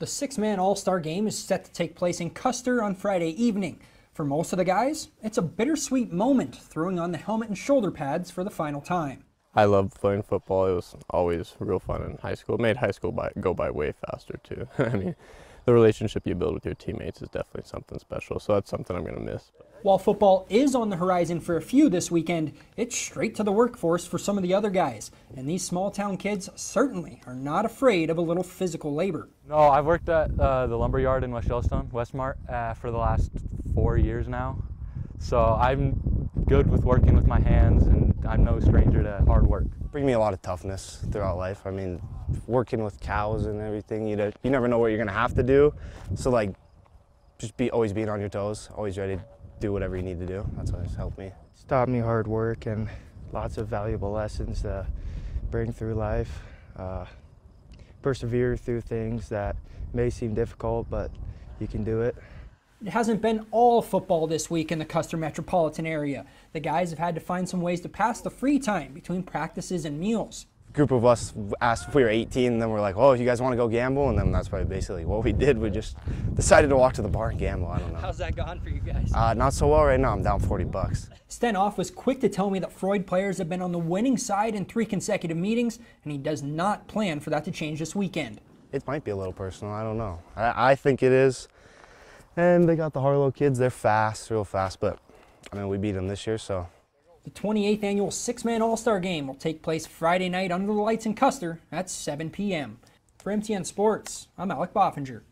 The six man All Star game is set to take place in Custer on Friday evening. For most of the guys, it's a bittersweet moment throwing on the helmet and shoulder pads for the final time. I loved playing football. It was always real fun in high school. It made high school by, go by way faster, too. I mean, the relationship you build with your teammates is definitely something special, so that's something I'm going to miss. While football is on the horizon for a few this weekend, it's straight to the workforce for some of the other guys. And these small town kids certainly are not afraid of a little physical labor. No, I've worked at uh, the lumber yard in West Yellowstone, Westmart, uh, for the last four years now. So I'm good with working with my hands, and I'm no stranger to hard work. Bring me a lot of toughness throughout life. I mean, working with cows and everything, you know, you never know what you're gonna have to do. So like, just be always being on your toes, always ready to do whatever you need to do. That's what has helped me. It's taught me hard work and lots of valuable lessons to bring through life. Uh, persevere through things that may seem difficult, but you can do it. It hasn't been all football this week in the Custer metropolitan area. The guys have had to find some ways to pass the free time between practices and meals. A group of us asked if we were 18, and then we're like, oh, you guys want to go gamble? And then that's probably basically what we did. We just decided to walk to the bar and gamble. I don't know. How's that gone for you guys? Uh, not so well right now. I'm down 40 bucks. Stenoff was quick to tell me that Froid players have been on the winning side in three consecutive meetings, and he does not plan for that to change this weekend. It might be a little personal. I don't know. I, I think it is. And they got the Harlow kids. They're fast, real fast. But I mean, we beat them this year, so. The 28th annual six man All Star game will take place Friday night under the lights in Custer at 7 p.m. For MTN Sports, I'm Alec Boffinger.